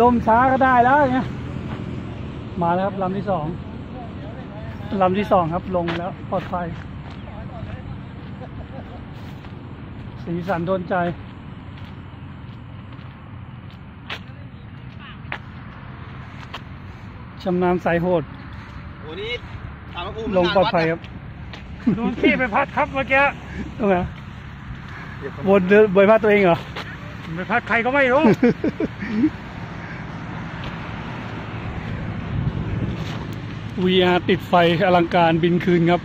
ลมช้าก็ได้แล้วเนี่ยมาแล้วครับลำที่สองลำที่สองครับลงแล้วปลอดภัยสีสันโดนใจ ชำนาญสายโหดโอ้นี่ถามว่าภูมิลงปลอดภัยครับโดนขี้ไปพัดครับเมื่อกี้ตรงไหนวนเดินบวยพลาดตัวเองเหรอไปพัดใครก็ไม่รู้ VR ติดไฟอลังการบินคืนครับ